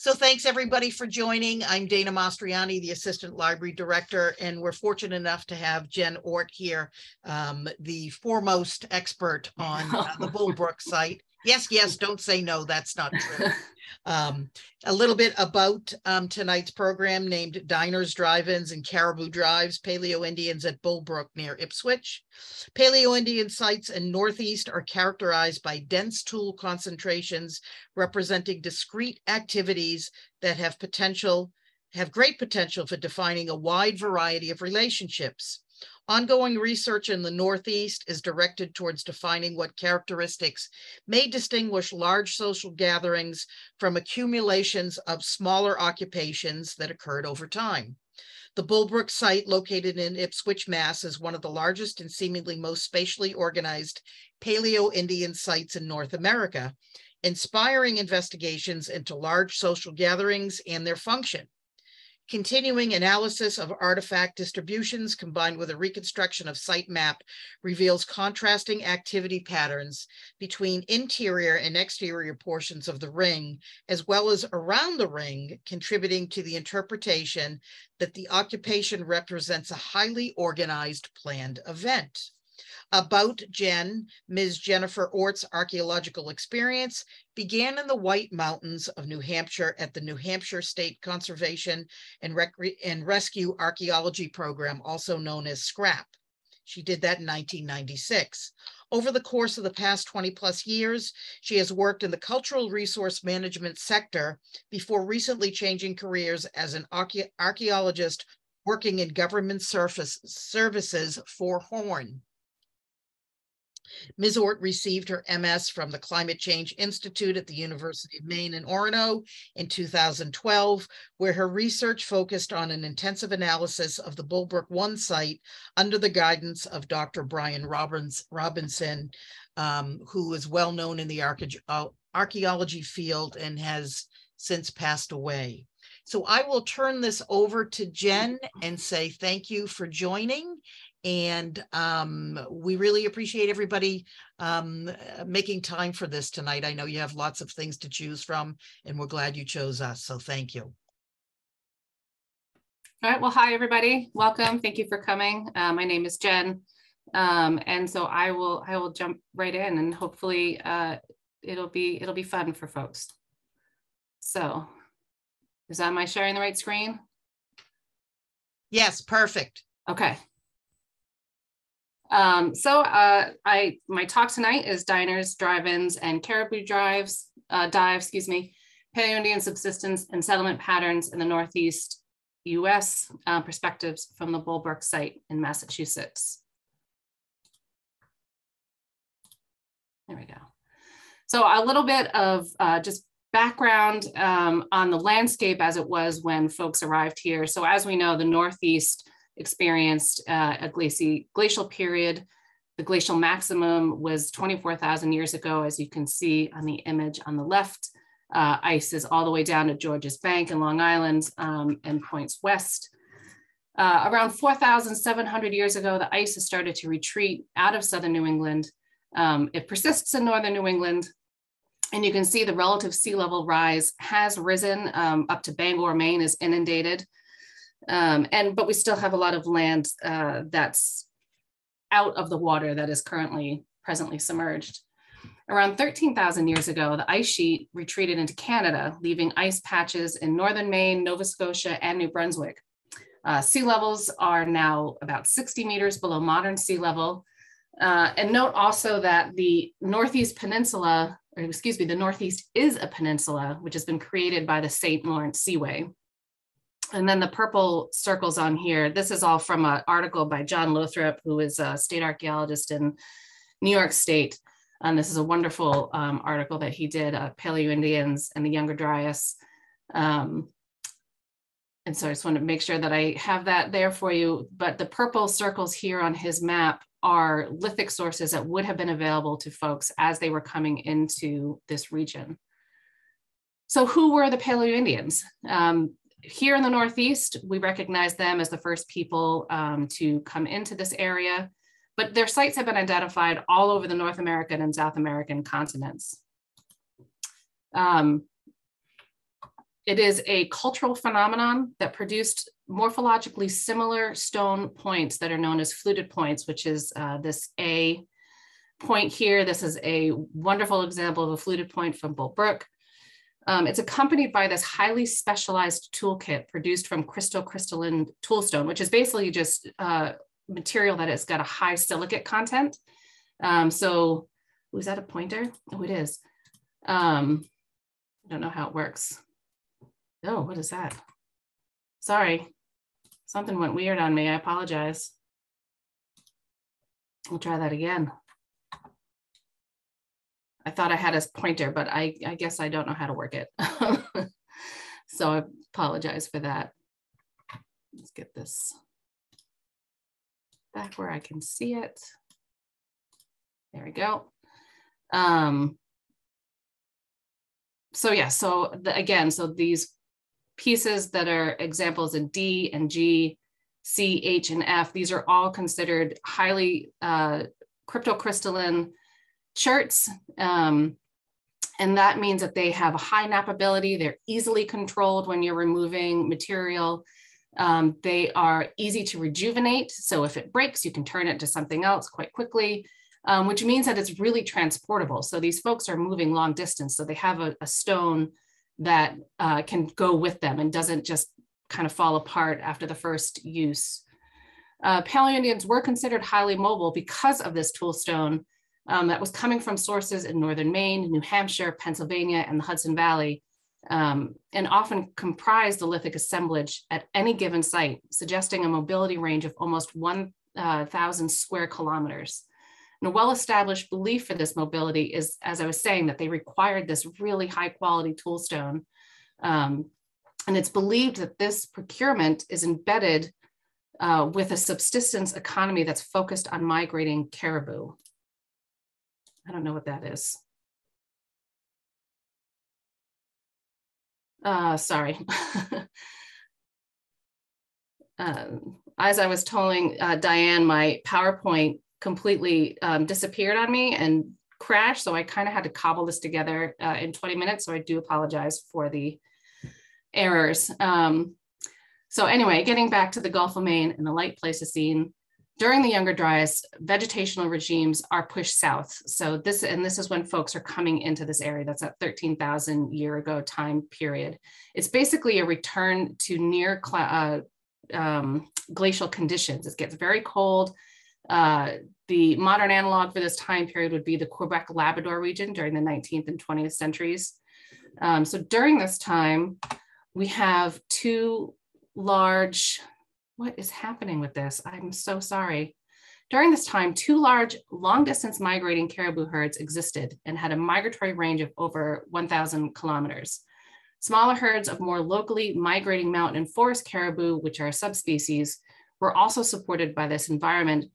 So thanks everybody for joining. I'm Dana Mastriani, the Assistant Library Director, and we're fortunate enough to have Jen Ort here, um, the foremost expert on uh, the Bullbrook site. Yes, yes, don't say no, that's not true. Um, a little bit about um, tonight's program named Diners, Drive-Ins, and Caribou Drives, Paleo Indians at Bullbrook near Ipswich. Paleo Indian sites in Northeast are characterized by dense tool concentrations representing discrete activities that have potential, have great potential for defining a wide variety of relationships. Ongoing research in the Northeast is directed towards defining what characteristics may distinguish large social gatherings from accumulations of smaller occupations that occurred over time. The Bullbrook site located in Ipswich, Mass is one of the largest and seemingly most spatially organized Paleo-Indian sites in North America, inspiring investigations into large social gatherings and their function. Continuing analysis of artifact distributions combined with a reconstruction of site map reveals contrasting activity patterns between interior and exterior portions of the ring, as well as around the ring, contributing to the interpretation that the occupation represents a highly organized planned event about Jen, Ms. Jennifer Ort's archaeological experience began in the White Mountains of New Hampshire at the New Hampshire State Conservation and, and Rescue Archaeology Program, also known as SCRAP. She did that in 1996. Over the course of the past 20 plus years, she has worked in the cultural resource management sector before recently changing careers as an archaeologist working in government surface services for Horne. Ms. Ort received her MS from the Climate Change Institute at the University of Maine in Orono in 2012, where her research focused on an intensive analysis of the Bullbrook 1 site under the guidance of Dr. Brian Robinson, um, who is well known in the archaeology field and has since passed away. So I will turn this over to Jen and say thank you for joining and um, we really appreciate everybody um, making time for this tonight. I know you have lots of things to choose from, and we're glad you chose us. So thank you. All right. Well, hi, everybody. Welcome. Thank you for coming. Uh, my name is Jen. Um, and so I will I will jump right in and hopefully uh, it'll be it'll be fun for folks. So is that my sharing the right screen? Yes, perfect. Okay. Um, so uh, I my talk tonight is diners, drive-ins, and caribou drives, uh, dive, excuse me, Paleo-Indian subsistence and settlement patterns in the Northeast U.S. Uh, perspectives from the Bullbrook site in Massachusetts. There we go. So a little bit of uh, just background um, on the landscape as it was when folks arrived here. So as we know, the Northeast experienced uh, a glaci glacial period. The glacial maximum was 24,000 years ago, as you can see on the image on the left. Uh, ice is all the way down to Georges Bank in Long Island um, and points west. Uh, around 4,700 years ago, the ice has started to retreat out of southern New England. Um, it persists in northern New England, and you can see the relative sea level rise has risen um, up to Bangor, Maine is inundated. Um, and but we still have a lot of land uh, that's out of the water that is currently presently submerged. Around 13,000 years ago, the ice sheet retreated into Canada, leaving ice patches in northern Maine, Nova Scotia, and New Brunswick. Uh, sea levels are now about 60 meters below modern sea level. Uh, and note also that the Northeast Peninsula, or excuse me, the Northeast is a peninsula, which has been created by the St. Lawrence Seaway. And then the purple circles on here, this is all from an article by John Lothrop, who is a state archaeologist in New York State. And this is a wonderful um, article that he did, uh, Paleo Indians and the Younger Dryas. Um, and so I just want to make sure that I have that there for you. But the purple circles here on his map are lithic sources that would have been available to folks as they were coming into this region. So who were the Paleo Indians? Um, here in the Northeast, we recognize them as the first people um, to come into this area, but their sites have been identified all over the North American and South American continents. Um, it is a cultural phenomenon that produced morphologically similar stone points that are known as fluted points, which is uh, this A point here. This is a wonderful example of a fluted point from Bull Brook. Um, it's accompanied by this highly specialized toolkit produced from cryptocrystalline toolstone, which is basically just uh, material that has got a high silicate content. Um, so, was that a pointer? Oh, it is. Um, I don't know how it works. Oh, what is that? Sorry, something went weird on me. I apologize. We'll try that again. I thought I had a pointer, but I, I guess I don't know how to work it. so I apologize for that. Let's get this back where I can see it. There we go. Um, so yeah, so the, again, so these pieces that are examples in D and G, C, H, and F, these are all considered highly uh, cryptocrystalline cherts. Um, and that means that they have a high knappability. They're easily controlled when you're removing material. Um, they are easy to rejuvenate. So if it breaks, you can turn it to something else quite quickly, um, which means that it's really transportable. So these folks are moving long distance. So they have a, a stone that uh, can go with them and doesn't just kind of fall apart after the first use. Uh, Paleo-Indians were considered highly mobile because of this tool stone um, that was coming from sources in northern Maine, New Hampshire, Pennsylvania, and the Hudson Valley, um, and often comprised the lithic assemblage at any given site, suggesting a mobility range of almost 1,000 uh, square kilometers. And a well-established belief for this mobility is, as I was saying, that they required this really high quality toolstone. Um, and it's believed that this procurement is embedded uh, with a subsistence economy that's focused on migrating caribou. I don't know what that is. Uh, sorry. uh, as I was telling uh, Diane, my PowerPoint completely um, disappeared on me and crashed. So I kind of had to cobble this together uh, in 20 minutes. So I do apologize for the errors. Um, so anyway, getting back to the Gulf of Maine and the light Pleistocene, during the Younger Dryas, vegetational regimes are pushed south. So this, and this is when folks are coming into this area. That's at 13,000 year ago time period. It's basically a return to near uh, um, glacial conditions. It gets very cold. Uh, the modern analog for this time period would be the Quebec Labrador region during the 19th and 20th centuries. Um, so during this time, we have two large what is happening with this? I'm so sorry. During this time, two large long distance migrating caribou herds existed and had a migratory range of over 1,000 kilometers. Smaller herds of more locally migrating mountain and forest caribou, which are subspecies, were also supported by this environment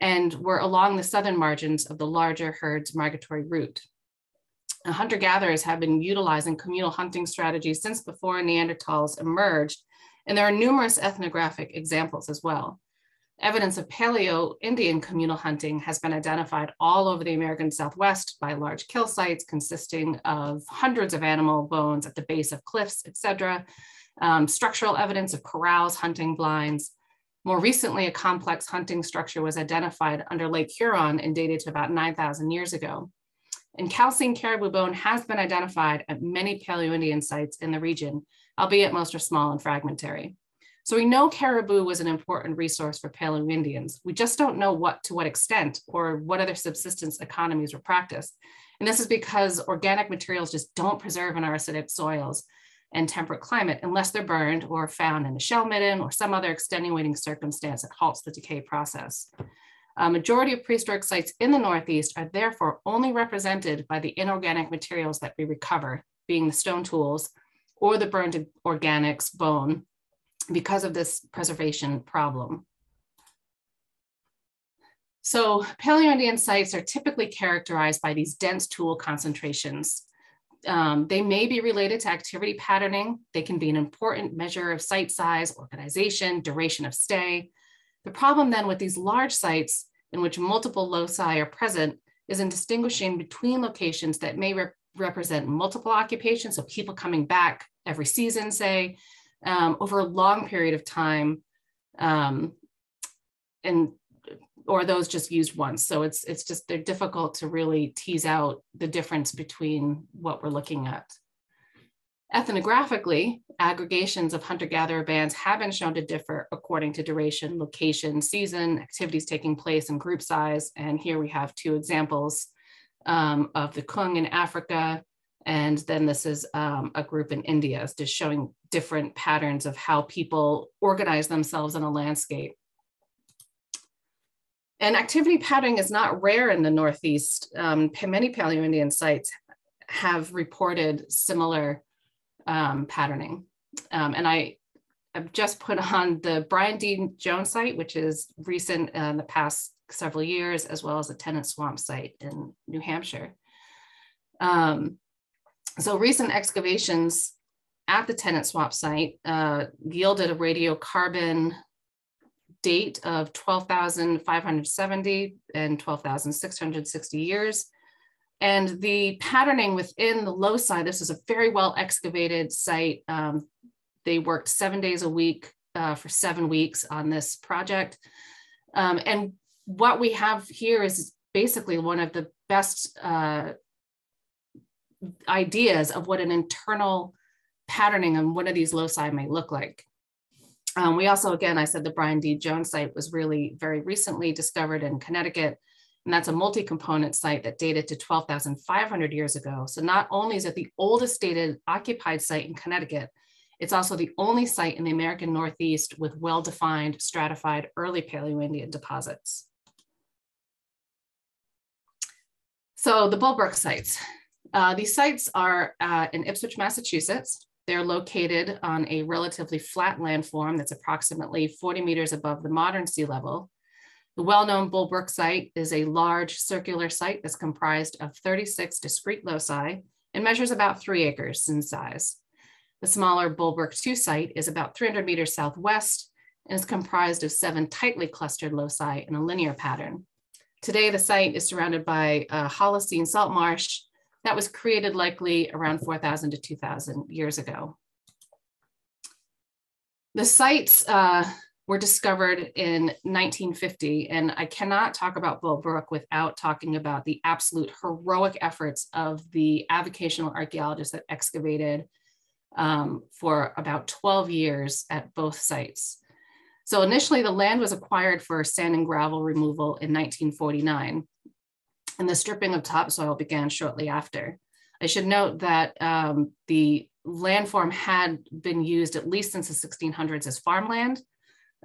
and were along the southern margins of the larger herd's migratory route. Hunter gatherers have been utilizing communal hunting strategies since before Neanderthals emerged and there are numerous ethnographic examples as well. Evidence of Paleo Indian communal hunting has been identified all over the American Southwest by large kill sites consisting of hundreds of animal bones at the base of cliffs, etc. Um, structural evidence of corrals, hunting blinds. More recently, a complex hunting structure was identified under Lake Huron and dated to about 9,000 years ago. And calcined caribou bone has been identified at many Paleo-Indian sites in the region, albeit most are small and fragmentary. So we know caribou was an important resource for Paleo Indians. We just don't know what to what extent or what other subsistence economies were practiced. And this is because organic materials just don't preserve in our acidic soils and temperate climate unless they're burned or found in a shell midden or some other extenuating circumstance that halts the decay process. A majority of prehistoric sites in the Northeast are therefore only represented by the inorganic materials that we recover, being the stone tools or the burned organics bone because of this preservation problem. So Paleo-Indian sites are typically characterized by these dense tool concentrations. Um, they may be related to activity patterning. They can be an important measure of site size, organization, duration of stay. The problem then with these large sites in which multiple loci are present is in distinguishing between locations that may re represent multiple occupations, so people coming back every season, say, um, over a long period of time, um, and or those just used once. So it's it's just they're difficult to really tease out the difference between what we're looking at. Ethnographically, aggregations of hunter-gatherer bands have been shown to differ according to duration, location, season, activities taking place, and group size. And here we have two examples um, of the Kung in Africa, and then this is um, a group in India, just showing different patterns of how people organize themselves in a landscape. And activity patterning is not rare in the Northeast. Um, many Paleo-Indian sites have reported similar um, patterning. Um, and I have just put on the Brian D. Jones site, which is recent in the past several years, as well as a tenant Swamp site in New Hampshire. Um, so recent excavations at the tenant Swamp site uh, yielded a radiocarbon date of 12,570 and 12,660 years. And the patterning within the loci, this is a very well excavated site. Um, they worked seven days a week uh, for seven weeks on this project. Um, and what we have here is basically one of the best uh, ideas of what an internal patterning on one of these loci may look like. Um, we also, again, I said the Brian D. Jones site was really very recently discovered in Connecticut. And that's a multi-component site that dated to 12,500 years ago. So not only is it the oldest dated occupied site in Connecticut, it's also the only site in the American Northeast with well-defined stratified early Paleo-Indian deposits. So the Bullbrook sites. Uh, these sites are uh, in Ipswich, Massachusetts. They're located on a relatively flat landform that's approximately 40 meters above the modern sea level. The well-known Bullbrook site is a large circular site that's comprised of 36 discrete loci and measures about three acres in size. The smaller Bullbrook 2 site is about 300 meters southwest and is comprised of seven tightly clustered loci in a linear pattern. Today, the site is surrounded by a Holocene salt marsh that was created likely around 4,000 to 2,000 years ago. The sites uh, were discovered in 1950, and I cannot talk about Bullbrook without talking about the absolute heroic efforts of the avocational archaeologists that excavated um, for about 12 years at both sites. So initially the land was acquired for sand and gravel removal in 1949 and the stripping of topsoil began shortly after. I should note that um, the landform had been used at least since the 1600s as farmland,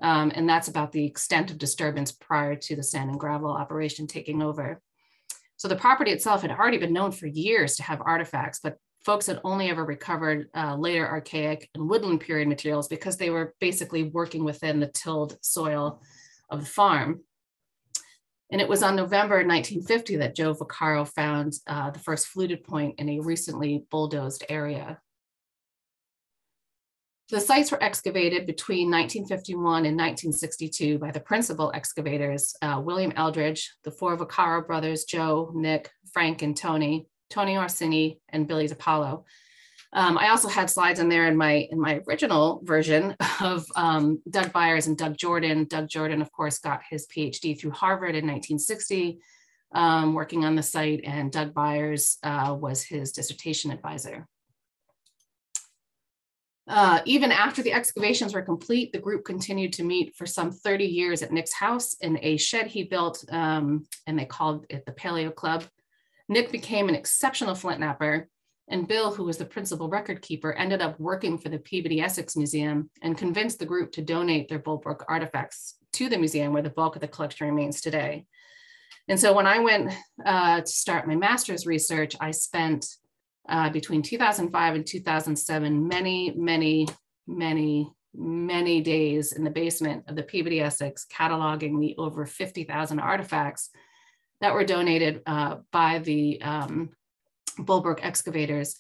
um, and that's about the extent of disturbance prior to the sand and gravel operation taking over. So the property itself had already been known for years to have artifacts, but folks had only ever recovered uh, later archaic and woodland period materials because they were basically working within the tilled soil of the farm. And it was on November 1950 that Joe Vaccaro found uh, the first fluted point in a recently bulldozed area. The sites were excavated between 1951 and 1962 by the principal excavators, uh, William Eldridge, the four Vaccaro brothers, Joe, Nick, Frank, and Tony, Tony Orsini, and Billy's Apollo. um, I also had slides in there in my in my original version of um, Doug Byers and Doug Jordan. Doug Jordan, of course, got his PhD through Harvard in 1960, um, working on the site, and Doug Byers uh, was his dissertation advisor. Uh, even after the excavations were complete, the group continued to meet for some 30 years at Nick's house in a shed he built, um, and they called it the Paleo Club. Nick became an exceptional flint knapper and Bill, who was the principal record keeper, ended up working for the Peabody Essex Museum and convinced the group to donate their Bullbrook artifacts to the museum where the bulk of the collection remains today. And so when I went uh, to start my master's research, I spent uh, between 2005 and 2007 many, many, many, many days in the basement of the Peabody Essex cataloging the over 50,000 artifacts that were donated uh, by the um, Bullbrook excavators.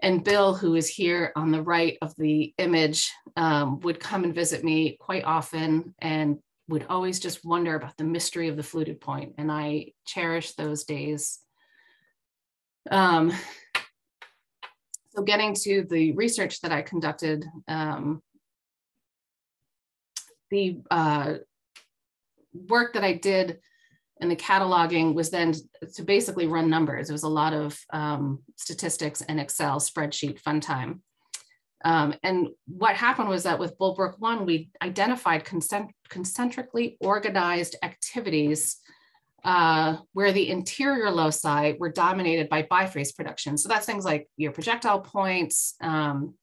And Bill, who is here on the right of the image, um, would come and visit me quite often and would always just wonder about the mystery of the fluted point. And I cherish those days. Um, So getting to the research that I conducted, um, the uh, work that I did in the cataloging was then to basically run numbers. It was a lot of um, statistics and Excel spreadsheet fun time. Um, and what happened was that with Bullbrook 1, we identified concent concentrically organized activities uh, where the interior loci were dominated by biface production. So that's things like your projectile points. Um,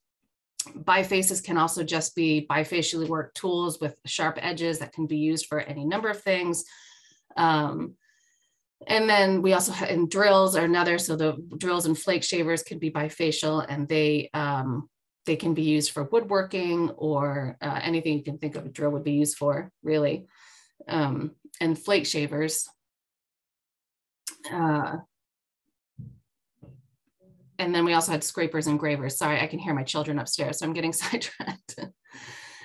bifaces can also just be bifacially worked tools with sharp edges that can be used for any number of things. Um, and then we also have and drills are another. So the drills and flake shavers can be bifacial and they um, they can be used for woodworking or uh, anything you can think of a drill would be used for really. Um, and flake shavers uh, and then we also had scrapers and gravers. Sorry, I can hear my children upstairs, so I'm getting sidetracked.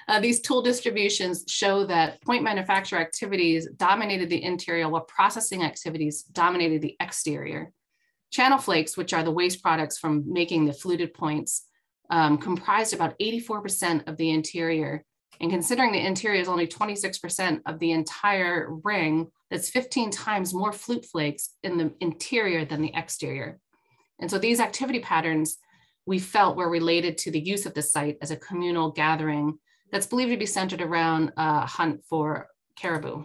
Uh, these tool distributions show that point manufacture activities dominated the interior while processing activities dominated the exterior. Channel flakes, which are the waste products from making the fluted points, um, comprised about 84% of the interior. And considering the interior is only 26% of the entire ring, that's 15 times more flute flakes in the interior than the exterior. And so these activity patterns we felt were related to the use of the site as a communal gathering that's believed to be centered around a hunt for caribou.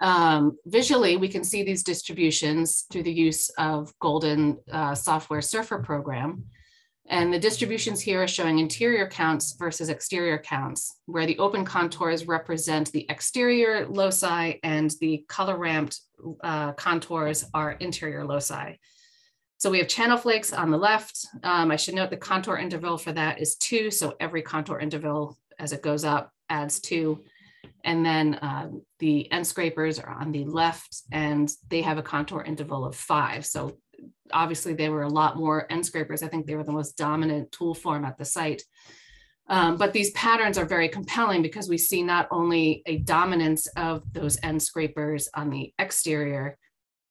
Um, visually, we can see these distributions through the use of Golden uh, Software Surfer program. And the distributions here are showing interior counts versus exterior counts, where the open contours represent the exterior loci and the color ramped uh, contours are interior loci. So we have channel flakes on the left. Um, I should note the contour interval for that is two. So every contour interval as it goes up adds two. And then uh, the end scrapers are on the left and they have a contour interval of five. So obviously there were a lot more end scrapers. I think they were the most dominant tool form at the site. Um, but these patterns are very compelling because we see not only a dominance of those end scrapers on the exterior,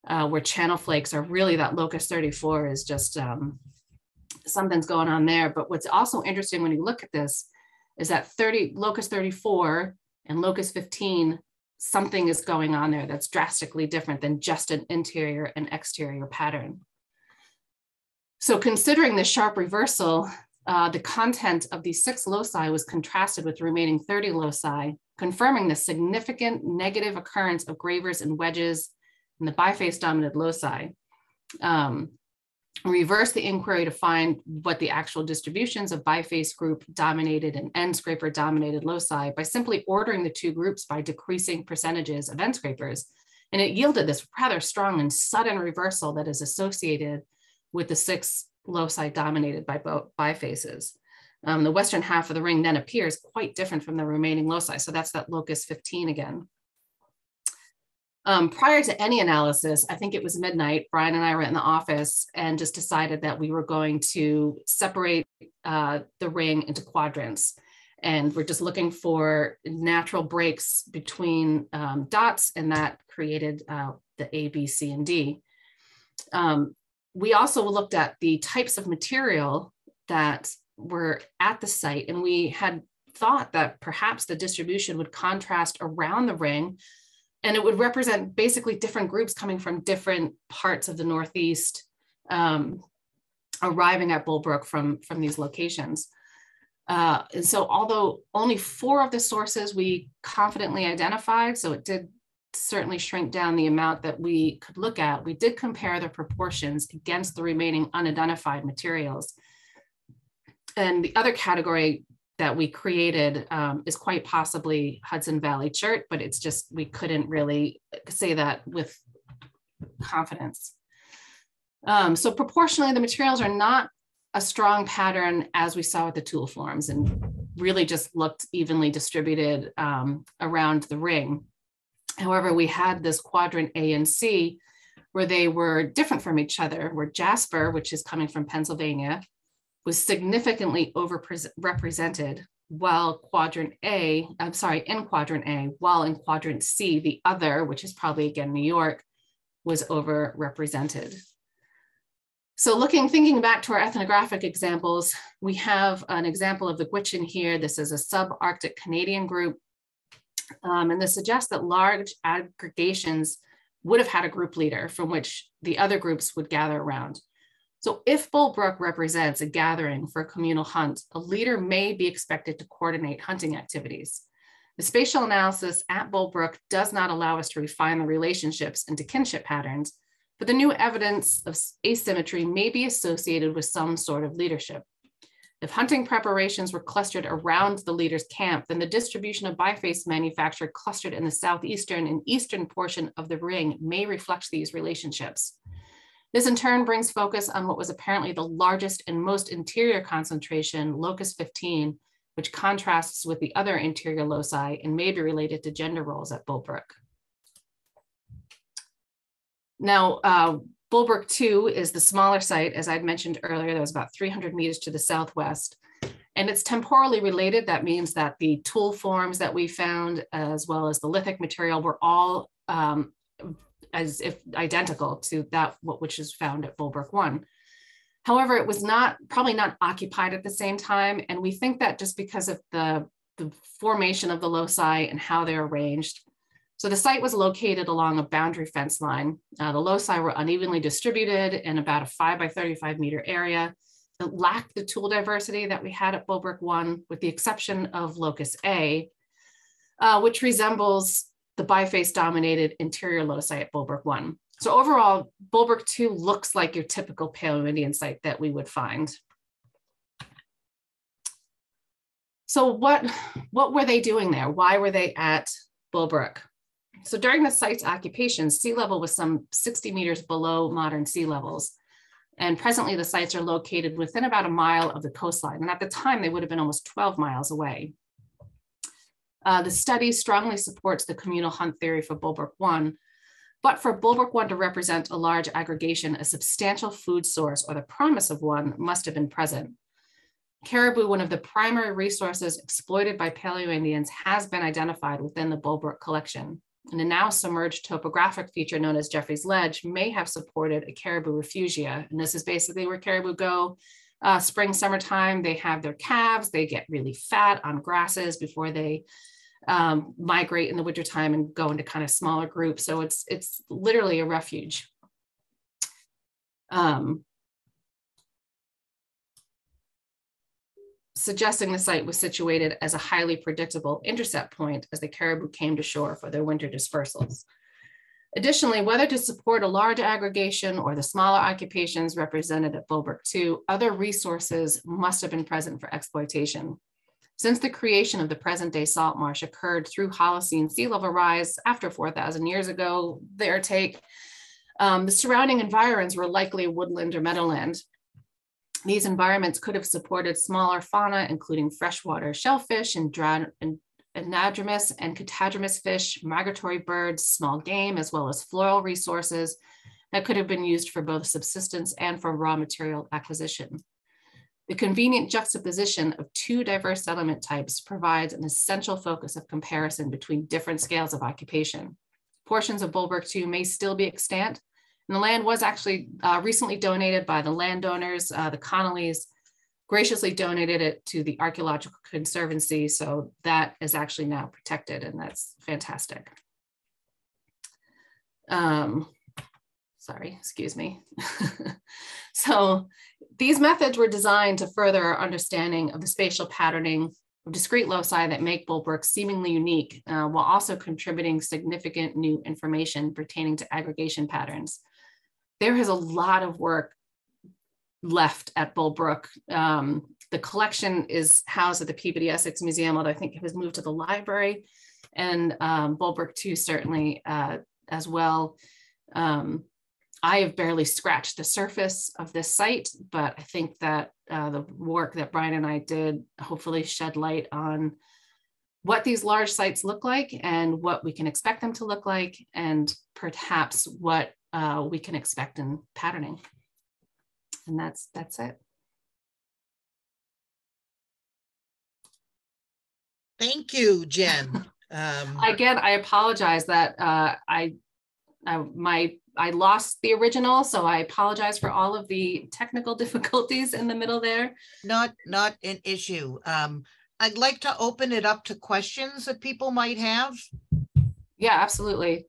uh, where channel flakes are really that locus 34 is just um, something's going on there. But what's also interesting when you look at this is that 30 locus 34 and locus 15 something is going on there that's drastically different than just an interior and exterior pattern. So considering the sharp reversal, uh, the content of these six loci was contrasted with the remaining 30 loci, confirming the significant negative occurrence of gravers and wedges in the biface dominant loci. Um, reverse the inquiry to find what the actual distributions of biface group dominated and end scraper dominated loci by simply ordering the two groups by decreasing percentages of end scrapers. And it yielded this rather strong and sudden reversal that is associated with the six loci dominated by both bifaces. Um, the western half of the ring then appears quite different from the remaining loci. So that's that locus 15 again. Um, prior to any analysis, I think it was midnight, Brian and I were in the office and just decided that we were going to separate uh, the ring into quadrants. And we're just looking for natural breaks between um, dots, and that created uh, the A, B, C, and D. Um, we also looked at the types of material that were at the site, and we had thought that perhaps the distribution would contrast around the ring and it would represent basically different groups coming from different parts of the Northeast, um, arriving at Bullbrook from, from these locations. Uh, and so although only four of the sources we confidently identified, so it did certainly shrink down the amount that we could look at, we did compare the proportions against the remaining unidentified materials. And the other category that we created um, is quite possibly Hudson Valley Chert, but it's just we couldn't really say that with confidence. Um, so proportionally, the materials are not a strong pattern as we saw with the tool forms and really just looked evenly distributed um, around the ring. However, we had this quadrant A and C where they were different from each other, where Jasper, which is coming from Pennsylvania, was significantly overrepresented while quadrant A, I'm sorry, in quadrant A, while in quadrant C, the other, which is probably again New York, was overrepresented. So looking, thinking back to our ethnographic examples, we have an example of the Gwich'in here. This is a subarctic Canadian group. Um, and this suggests that large aggregations would have had a group leader from which the other groups would gather around. So if Bullbrook represents a gathering for a communal hunt, a leader may be expected to coordinate hunting activities. The spatial analysis at Bullbrook does not allow us to refine the relationships into kinship patterns, but the new evidence of asymmetry may be associated with some sort of leadership. If hunting preparations were clustered around the leader's camp, then the distribution of biface manufacture clustered in the southeastern and eastern portion of the ring may reflect these relationships. This in turn brings focus on what was apparently the largest and most interior concentration, locus 15, which contrasts with the other interior loci and may be related to gender roles at Bullbrook. Now, uh, Bullbrook 2 is the smaller site, as I'd mentioned earlier, that was about 300 meters to the southwest. And it's temporally related. That means that the tool forms that we found, as well as the lithic material, were all um, as if identical to that which is found at Bullbrook 1. However, it was not probably not occupied at the same time. And we think that just because of the, the formation of the loci and how they're arranged. So the site was located along a boundary fence line. Uh, the loci were unevenly distributed in about a five by 35 meter area. It lacked the tool diversity that we had at Bullbrook 1, with the exception of locus A, uh, which resembles the biface dominated interior loci at Bullbrook 1. So overall, Bullbrook 2 looks like your typical Paleo-Indian site that we would find. So what, what were they doing there? Why were they at Bullbrook? So during the site's occupation, sea level was some 60 meters below modern sea levels. And presently the sites are located within about a mile of the coastline. And at the time, they would have been almost 12 miles away. Uh, the study strongly supports the communal hunt theory for Bullbrook 1, but for Bullbrook 1 to represent a large aggregation, a substantial food source or the promise of one must have been present. Caribou, one of the primary resources exploited by Paleo-Indians, has been identified within the Bullbrook collection. And a now submerged topographic feature known as Jeffrey's Ledge may have supported a caribou refugia. And this is basically where caribou go uh, spring, summertime. They have their calves, they get really fat on grasses before they um, migrate in the wintertime and go into kind of smaller groups. So it's, it's literally a refuge. Um, suggesting the site was situated as a highly predictable intercept point as the caribou came to shore for their winter dispersals. Additionally, whether to support a large aggregation or the smaller occupations represented at Bullbrook 2, other resources must have been present for exploitation. Since the creation of the present day salt marsh occurred through Holocene sea level rise after 4,000 years ago, their take, um, the surrounding environs were likely woodland or meadowland. These environments could have supported smaller fauna, including freshwater shellfish and, and anadromous and catadromous fish, migratory birds, small game, as well as floral resources that could have been used for both subsistence and for raw material acquisition. The convenient juxtaposition of two diverse settlement types provides an essential focus of comparison between different scales of occupation. Portions of Bullbrook 2 may still be extant, and the land was actually uh, recently donated by the landowners, uh, the Connollys, graciously donated it to the Archaeological Conservancy, so that is actually now protected, and that's fantastic. Um, sorry, excuse me. so these methods were designed to further our understanding of the spatial patterning of discrete loci that make Bullbrook seemingly unique, uh, while also contributing significant new information pertaining to aggregation patterns. There is a lot of work left at Bullbrook. Um, the collection is housed at the Peabody Essex Museum, although I think it was moved to the library, and um, Bullbrook too, certainly uh, as well. Um, I have barely scratched the surface of this site, but I think that uh, the work that Brian and I did hopefully shed light on what these large sites look like and what we can expect them to look like, and perhaps what uh, we can expect in patterning. And that's that's it. Thank you, Jen. Um, Again, I apologize that uh, I, I my I lost the original, so I apologize for all of the technical difficulties in the middle there. Not, not an issue. Um, I'd like to open it up to questions that people might have. Yeah, absolutely.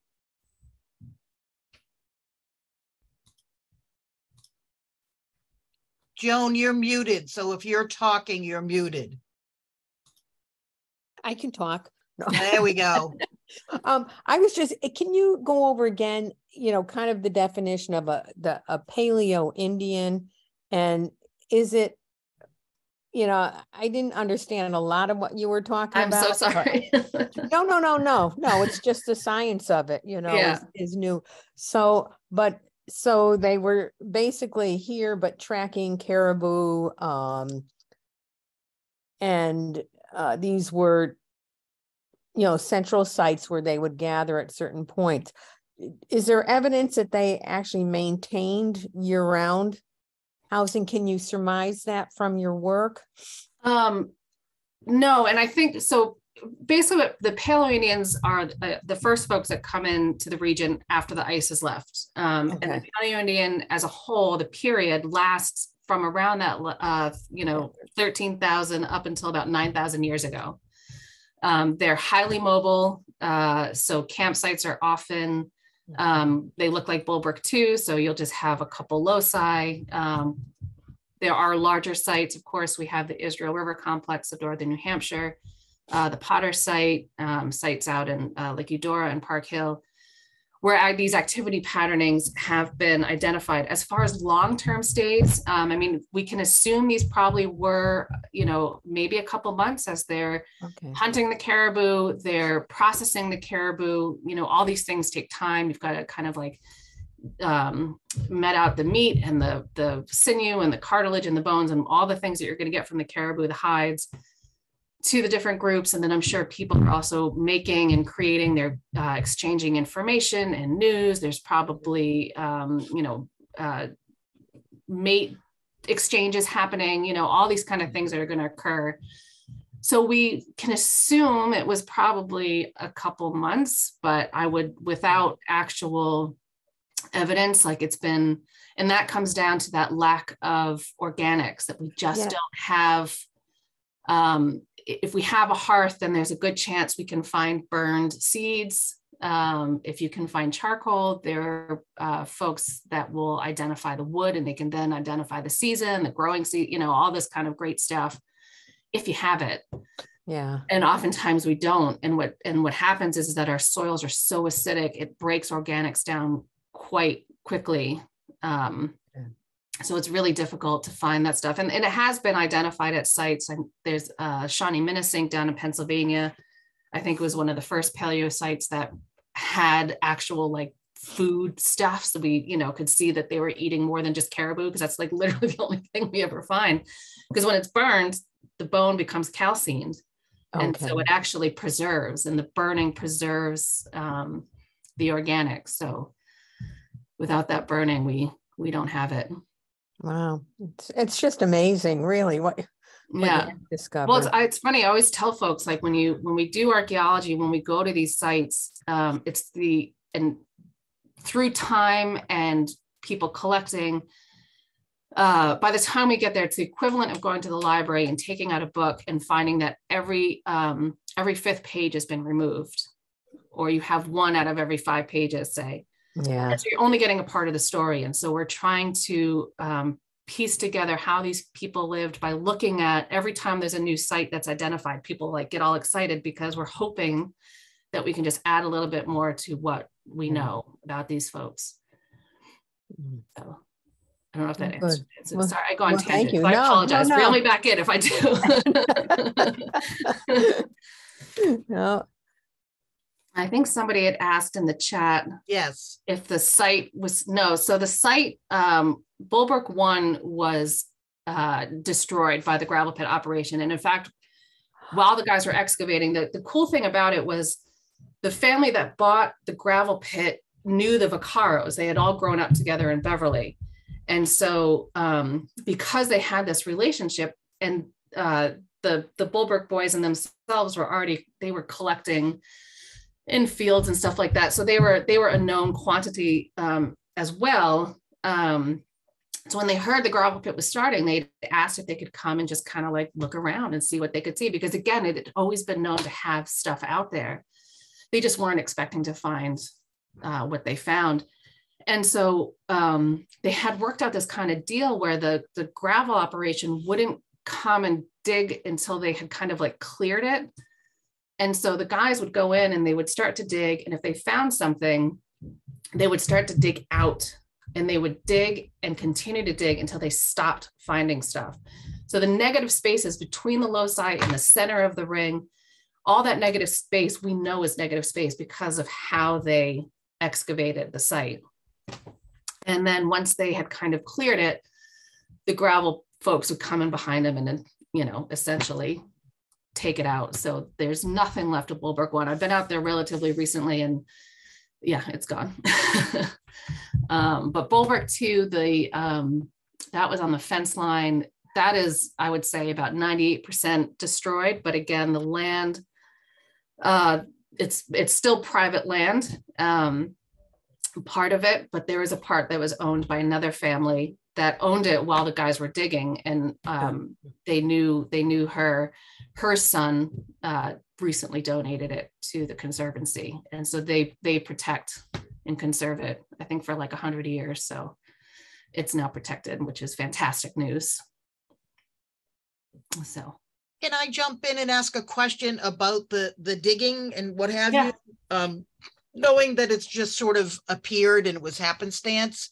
Joan, you're muted. So if you're talking, you're muted. I can talk. No. There we go. um, I was just, eh, can you go over again, you know, kind of the definition of a the a paleo Indian and is it you know, I didn't understand a lot of what you were talking I'm about. so sorry. no, no, no, no, no. It's just the science of it, you know, Yeah. is, is new. So, but so they were basically here, but tracking caribou. Um, and uh, these were, you know, central sites where they would gather at certain points. Is there evidence that they actually maintained year-round housing? Can you surmise that from your work? Um, no, and I think so. Basically, what the Paleo Indians are uh, the first folks that come into the region after the ice has left. Um, And the Okay. Paleo Indian, as a whole, the period lasts from around that, uh, you know, thirteen thousand up until about nine thousand years ago. Um, they're highly mobile, uh, so campsites are often um, they look like Bull Brook too, so you'll just have a couple loci. Um, there are larger sites. Of course, we have the Israel River Complex of northern New Hampshire, uh, the Potter site, um, sites out in uh, Lake Eudora and Park Hill, where these activity patternings have been identified. As far as long-term stays, um, I mean, we can assume these probably were, you know, maybe a couple months as they're Okay. hunting the caribou, they're processing the caribou, you know, all these things take time. You've got to kind of like um, met out the meat and the, the sinew and the cartilage and the bones and all the things that you're going to get from the caribou, the hides to the different groups. And then I'm sure people are also making and creating their uh, exchanging information and news. There's probably, um, you know, uh, mate exchanges happening, you know, all these kind of things that are going to occur. So we can assume it was probably a couple months, but I would, without actual evidence, like it's been, and that comes down to that lack of organics that we just Yeah. don't have. Um, if we have a hearth, then there's a good chance we can find burned seeds. Um, if you can find charcoal, there are uh, folks that will identify the wood and they can then identify the season, the growing season, you know, all this kind of great stuff if you have it Yeah. and oftentimes we don't and what and what happens is that our soils are so acidic it breaks organics down quite quickly um. So it's really difficult to find that stuff. And, and it has been identified at sites. And there's uh, Shawnee Minisink down in pennsylvania i think it was one of the first paleo sites that had actual like food stuff so we you know could see that they were eating more than just caribou because that's like literally the only thing we ever find. Because when it's burned the bone becomes calcined. And so it actually preserves and the burning preserves um, the organics. So without that burning we we don't have it Wow. It's, it's just amazing, really, what, what yeah have discovered. well it's, it's funny i always tell folks like when you when we do archaeology when we go to these sites um, it's the and through time and people collecting uh, by the time we get there, it's the equivalent of going to the library and taking out a book and finding that every um, every fifth page has been removed, or you have one out of every five pages, say. Yeah. And so you're only getting a part of the story, and so we're trying to um, piece together how these people lived by looking at every time there's a new site that's identified. People like get all excited because we're hoping that we can just add a little bit more to what we Yeah. know about these folks. Mm. So I don't know if that Good. answers. Well- Sorry, I go on well, thank tangent. you. so I No, no, apologize. no. Reel me back in if I do. No, I think somebody had asked in the chat Yes. if the site was no. So the site, um, Bull Brook One was uh, destroyed by the gravel pit operation, and in fact, while the guys were excavating, the, the cool thing about it was the family that bought the gravel pit knew the Vaccaros. They had all grown up together in Beverly. And so um, because they had this relationship and uh, the, the Bull Brook boys and themselves were already, they were collecting in fields and stuff like that. So they were they were a known quantity um, as well. Um, so when they heard the gravel pit was starting, they asked if they could come and just kind of like look around and see what they could see. Because again, it had always been known to have stuff out there. They just weren't expecting to find uh, what they found. And so um, they had worked out this kind of deal where the, the gravel operation wouldn't come and dig until they had kind of like cleared it. And so the guys would go in and they would start to dig. And if they found something, they would start to dig out and they would dig and continue to dig until they stopped finding stuff. So the negative spaces between the loci and the center of the ring, all that negative space we know is negative space because of how they excavated the site. And then once they had kind of cleared it, the gravel folks would come in behind them and then, you know, essentially take it out. So there's nothing left of Bull Brook one. I've been out there relatively recently and yeah, it's gone. um, but Bull Brook two, the um, that was on the fence line. That is, I would say, about 98% destroyed. But again, the land, uh, it's it's still private land. Um, part of it, but there was a part that was owned by another family that owned it while the guys were digging, and um, they knew they knew her. Her son uh, recently donated it to the conservancy, and so they they protect and conserve it. I think for like a hundred years, so it's now protected, which is fantastic news. So can I jump in and ask a question about the the digging and what have yeah. you? Um, knowing that it's just sort of appeared and it was happenstance,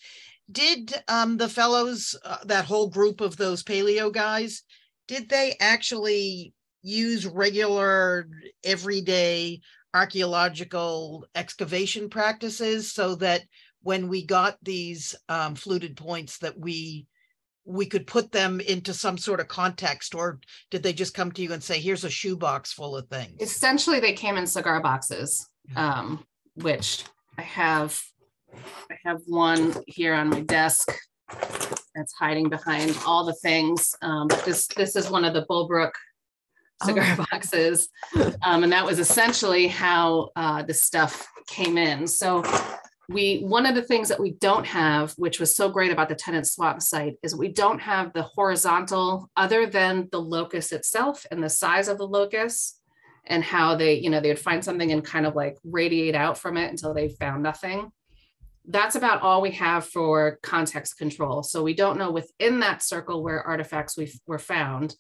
did um, the fellows, uh, that whole group of those paleo guys, did they actually use regular, everyday archaeological excavation practices so that when we got these um, fluted points that we we could put them into some sort of context? Or did they just come to you and say here's a shoebox full of things essentially they came in cigar boxes um, which I have, I have one here on my desk that's hiding behind all the things. Um, but this, this is one of the Bull Brook cigar oh. boxes. Um, and that was essentially how uh, the stuff came in. So we, one of the things that we don't have, which was so great about the Tenant Swamp site is we don't have the horizontal other than the locus itself and the size of the locus and how they, you know, they would find something and kind of like radiate out from it until they found nothing. That's about all we have for context control. So we don't know within that circle where artifacts we were found.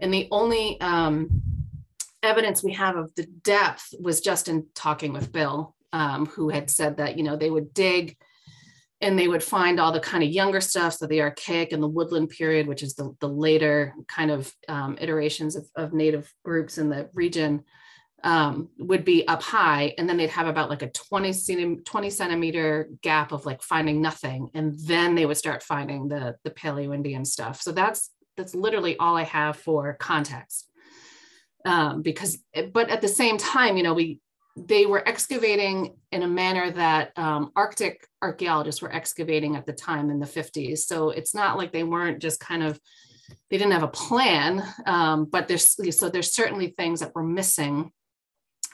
And the only um, evidence we have of the depth was just in talking with Bill, um, who had said that, you know, they would dig and they would find all the kind of younger stuff, so the archaic and the woodland period, which is the, the later kind of um, iterations of, of, native groups in the region, um, would be up high. And then they'd have about like a 20, 20 centimeter gap of like finding nothing. And then they would start finding the, the Paleo Indian stuff. So that's, that's literally all I have for context. Um, because, but at the same time, you know, we, they were excavating in a manner that um, Arctic archaeologists were excavating at the time in the 50s. So it's not like they weren't just kind of, they didn't have a plan, um, but there's, so there's certainly things that were missing.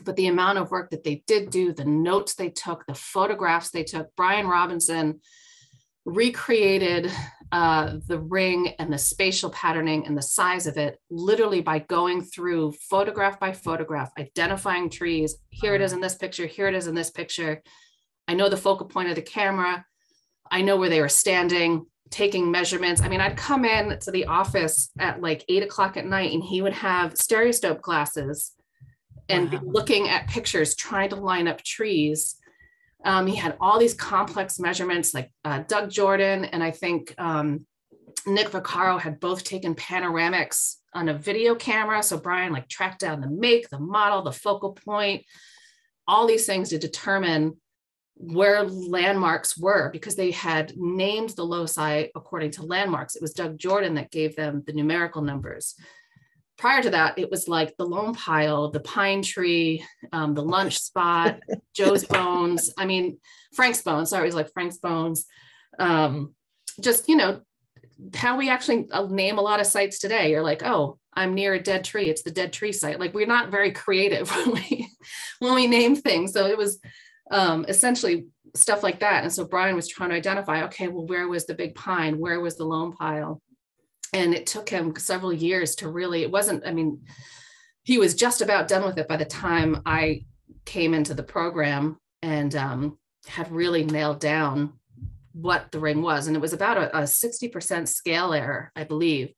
But the amount of work that they did do, the notes they took, the photographs they took, Brian Robinson recreated uh, the ring and the spatial patterning and the size of it literally by going through photograph by photograph, identifying trees. Here it is in this picture, here it is in this picture. I know the focal point of the camera. I know where they were standing, taking measurements. I mean, I'd come in to the office at like eight o'clock at night and he would have stereoscope glasses and wow. looking at pictures, trying to line up trees um, he had all these complex measurements, like uh, Doug Jordan and I think um, Nick Vaccaro had both taken panoramics on a video camera. So Brian like tracked down the make, the model, the focal point, all these things to determine where landmarks were because they had named the loci according to landmarks. It was Doug Jordan that gave them the numerical numbers prior to that, it was like the lone pile, the pine tree, um, the lunch spot, Joe's bones. I mean, Frank's bones. Sorry, it was like Frank's bones. Um, just you know, how we actually uh, name a lot of sites today. You're like, oh, I'm near a dead tree. It's the dead tree site. Like we're not very creative when we when we name things. So it was um, essentially stuff like that. And so Brian was trying to identify, okay, well, where was the big pine? Where was the lone pile? And it took him several years to really, it wasn't, I mean, he was just about done with it by the time I came into the program and um, had really nailed down what the ring was. And it was about a, a 60% scale error, I believe,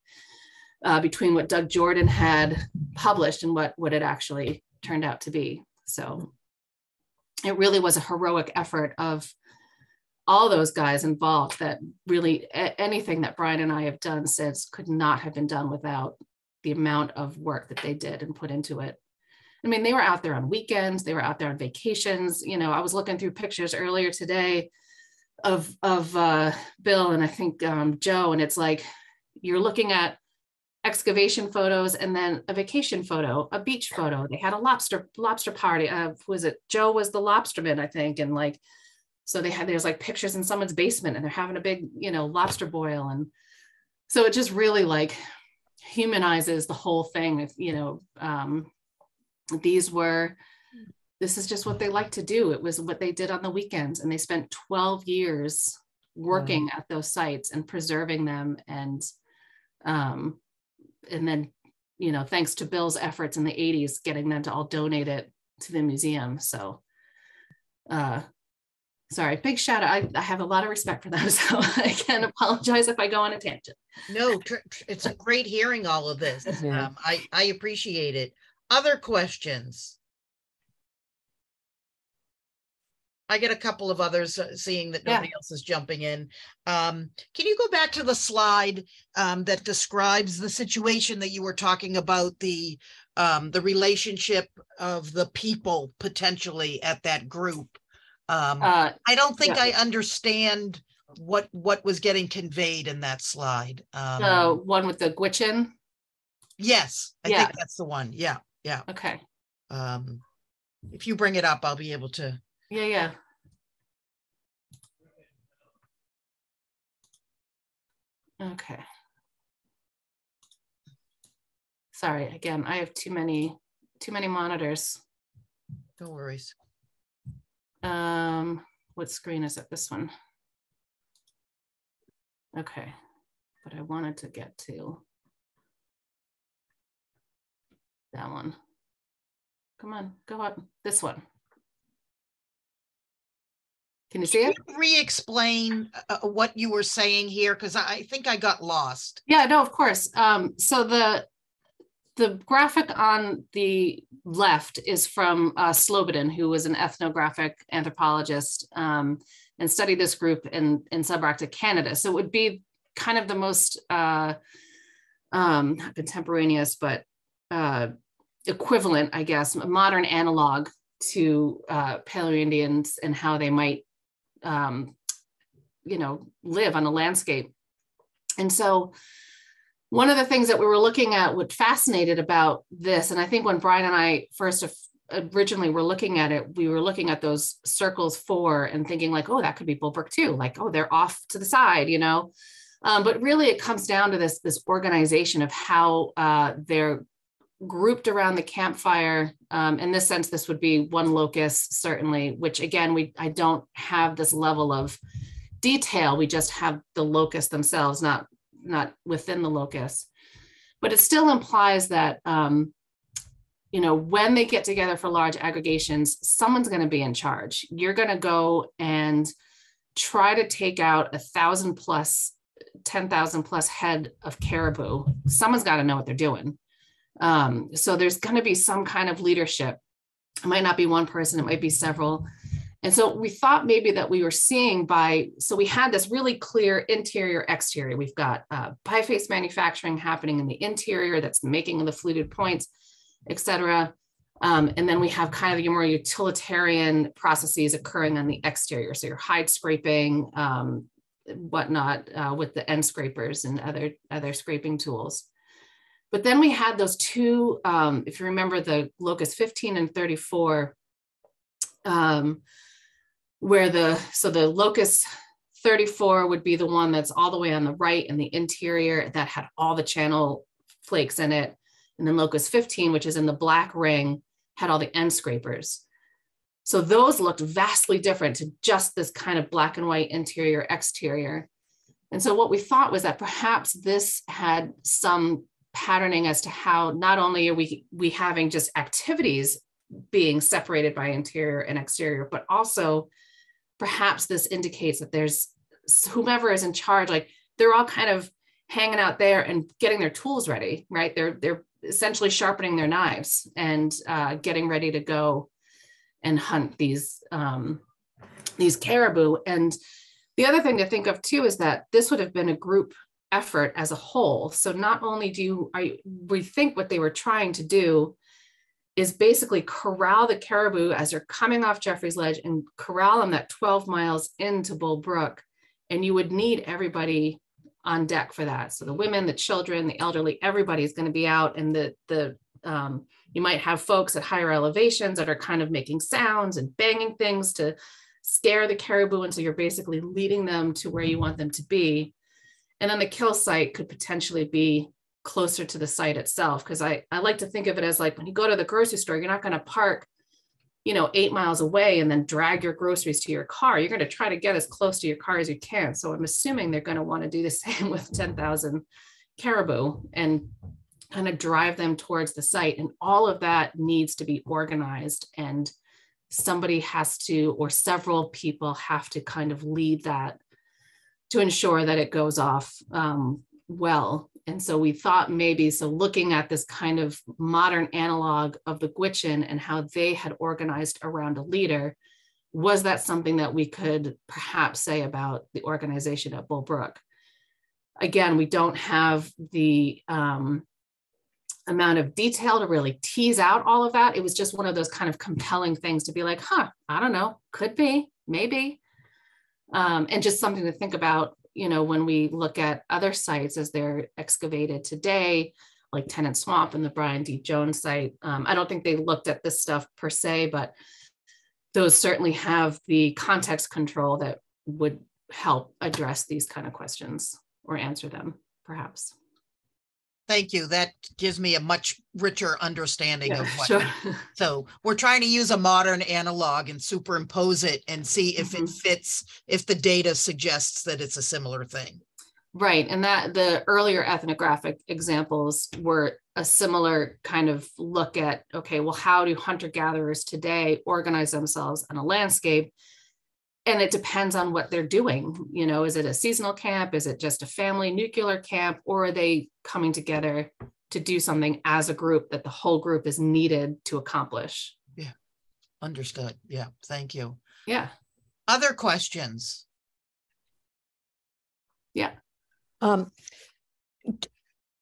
uh, between what Doug Jordan had published and what, what it actually turned out to be. So it really was a heroic effort of all those guys involved that really a- anything that Brian and I have done since could not have been done without the amount of work that they did and put into it. I mean, they were out there on weekends, they were out there on vacations. You know, I was looking through pictures earlier today of of uh, Bill and I think um, Joe, and it's like you're looking at excavation photos and then a vacation photo, a beach photo. They had a lobster lobster party. Uh, was it Joe was the lobsterman, I think, and like so they had there's like pictures in someone's basement and they're having a big you know lobster boil and so it just really like humanizes the whole thing. If you know, um, these were this is just what they like to do. It was what they did on the weekends, and they spent 12 years working wow. at those sites and preserving them and um, and then you know thanks to bill's efforts in the 80s getting them to all donate it to the museum so uh sorry big shout out I, I have a lot of respect for them so i can apologize if i go on a tangent no it's a great hearing all of this um, i i appreciate it other questions I get a couple of others uh, seeing that nobody yeah. else is jumping in. Um, can you go back to the slide um, that describes the situation that you were talking about the um, the relationship of the people potentially at that group? Um, uh, I don't think yeah. I understand what what was getting conveyed in that slide. Um, the one with the Gwich'in. Yes, I yeah. think that's the one. Yeah, yeah. Okay. Um, if you bring it up, I'll be able to yeah, yeah. Okay. Sorry, again, I have too many, too many monitors. No worries. Um, what screen is it? This one. Okay, but I wanted to get to that one. Come on, go up. This one. Can you see it? re-explain uh, uh, what you were saying here because I think I got lost. Yeah, no, of course. Um, so the the graphic on the left is from uh, Slobodin, who was an ethnographic anthropologist um, and studied this group in in subarctic Canada. So it would be kind of the most uh, um, not contemporaneous, but uh, equivalent, I guess, a modern analog to uh, Paleo Indians and how they might um, you know, live on a landscape. And so one of the things that we were looking at, what fascinated about this, and I think when Brian and I first originally were looking at it, we were looking at those circles four and thinking like, oh, that could be Bull Brook too. Like, oh, they're off to the side, you know. Um, but really, it comes down to this this organization of how uh, they're grouped around the campfire. Um, in this sense, this would be one locus, certainly, which again, we I don't have this level of detail. We just have the locus themselves, not not within the locus. But it still implies that um, you know when they get together for large aggregations, someone's going to be in charge. You're going to go and try to take out a thousand plus 10,000 plus head of caribou. Someone's got to know what they're doing. Um, so there's going to be some kind of leadership. It might not be one person, it might be several. And so we thought maybe that we were seeing by, so we had this really clear interior exterior. We've got uh, biface manufacturing happening in the interior, that's the making of the fluted points, et cetera. Um, and then we have kind of your more utilitarian processes occurring on the exterior. So your hide scraping, um, whatnot uh, with the end scrapers and other, other scraping tools. But then we had those two, um, if you remember the locus 15 and 34, um, where the, so the locus 34 would be the one that's all the way on the right in the interior that had all the channel flakes in it. And then locus 15, which is in the black ring, had all the end scrapers. So those looked vastly different to just this kind of black and white interior exterior. And so what we thought was that perhaps this had some patterning as to how not only are we we having just activities being separated by interior and exterior, but also perhaps this indicates that there's whomever is in charge, like they're all kind of hanging out there and getting their tools ready, right? They're they're essentially sharpening their knives and uh, getting ready to go and hunt these um, these caribou. And the other thing to think of too is that this would have been a group effort as a whole. So not only do you, are you, we think what they were trying to do is basically corral the caribou as they're coming off Jeffrey's Ledge and corral them that 12 miles into Bull Brook. And you would need everybody on deck for that. So the women, the children, the elderly, everybody is going to be out and the, the, um, you might have folks at higher elevations that are kind of making sounds and banging things to scare the caribou. And so you're basically leading them to where you want them to be. And then the kill site could potentially be closer to the site itself. Cause I, I like to think of it as like when you go to the grocery store, you're not going to park, you know, eight miles away and then drag your groceries to your car. You're going to try to get as close to your car as you can. So I'm assuming they're going to want to do the same with 10,000 caribou and kind of drive them towards the site. And all of that needs to be organized and somebody has to, or several people have to kind of lead that to ensure that it goes off um, well. And so we thought maybe, so looking at this kind of modern analog of the Gwich'in and how they had organized around a leader, was that something that we could perhaps say about the organization at Bull Brook? Again, we don't have the um, amount of detail to really tease out all of that. It was just one of those kind of compelling things to be like, huh, I don't know, could be, maybe um, and just something to think about you know when we look at other sites as they're excavated today like Tenant Swamp and the Brian D. Jones site. Um, I don't think they looked at this stuff per se, but those certainly have the context control that would help address these kind of questions or answer them, perhaps. Thank you. That gives me a much richer understanding Yeah, of what. sure. So we're trying to use a modern analog and superimpose it and see if it Mhm. fits, if the data suggests that it's a similar thing. Right. And that the earlier ethnographic examples were a similar kind of look at okay, well, how do hunter gatherers today organize themselves on a landscape? And it depends on what they're doing. You know, is it a seasonal camp? Is it just a family nuclear camp? Or are they coming together to do something as a group that the whole group is needed to accomplish? Yeah. Understood. Yeah, thank you. Yeah. Other questions? Yeah. Um,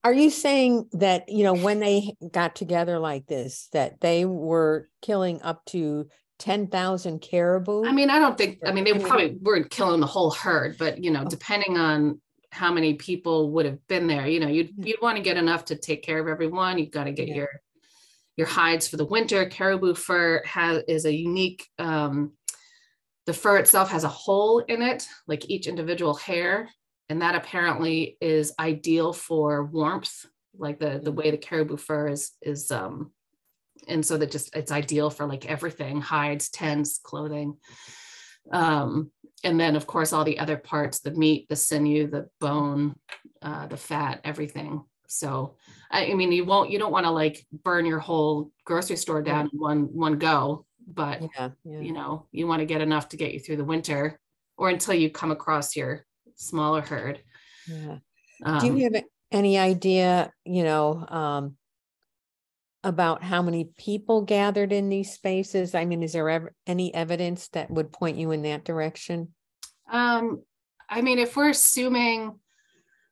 are you saying that, you know, when they got together like this, that they were killing up to ten thousand caribou? I mean, I don't think, I mean, they probably weren't killing the whole herd, but you know, Oh. depending on how many people would have been there, you know, you'd, you'd want to get enough to take care of everyone. You've got to get Yeah. your, your hides for the winter. Caribou fur has, is a unique, um, the fur itself has a hole in it, like each individual hair. And that apparently is ideal for warmth, like the, the way the caribou fur is, is, um, and so that just it's ideal for like everything hides tents clothing um and then of course all the other parts the meat the sinew the bone uh the fat everything so i, I mean you won't you don't want to like burn your whole grocery store down in one one go but Yeah, yeah. you know you want to get enough to get you through the winter or until you come across your smaller herd yeah. um, Do you have any idea, you know, um, about how many people gathered in these spaces? I mean, is there ever any evidence that would point you in that direction? Um, I mean, if we're assuming,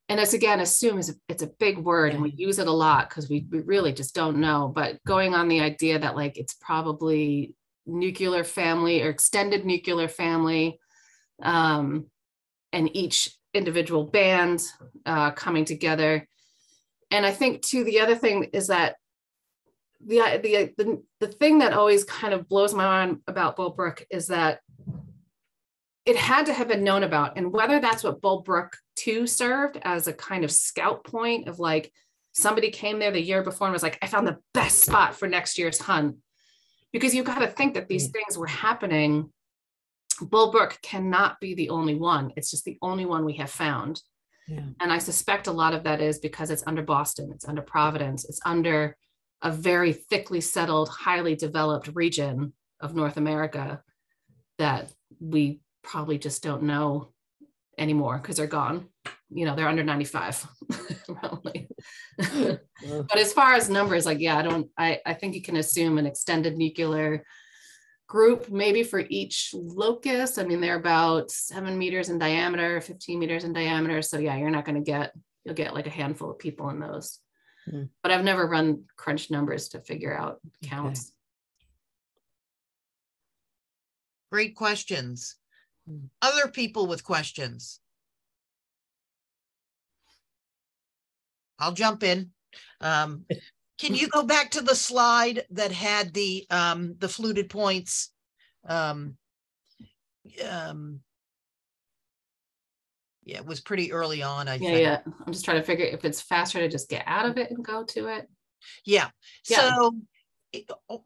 and it's again, assume is a- it's a big word and we use it a lot because we, we really just don't know. But going on the idea that like it's probably nuclear family or extended nuclear family, um, and each individual band uh, coming together. And I think too, the other thing is that the the the, the thing that always kind of blows my mind about Bull Brook is that it had to have been known about and whether that's what bull brook 2 served as a kind of scout point of like somebody came there the year before and was like, I found the best spot for next year's hunt. Because you got to think that these mm. things were happening. Bull Brook cannot be the only one. It's just the only one we have found. Yeah. And I suspect a lot of that is because it's under Boston, it's under Providence, it's under a very thickly settled, highly developed region of North America that we probably just don't know anymore because they're gone. You know, they're under 95. but as far as numbers, like, yeah, I don't, I, I think you can assume an extended nuclear group, maybe for each locus. I mean, they're about seven meters in diameter, 15 meters in diameter. So yeah, you're not going to get, you'll get like a handful of people in those. Mm. But I've never run crunch numbers to figure out counts. Okay. Great questions. Mm. Other people with questions? I'll jump in. Um, can you go back to the slide that had the um, the fluted points? Um, um, yeah, it was pretty early on. I yeah, think. yeah. I'm just trying to figure if it's faster to just get out of it and go to it. Yeah. yeah. So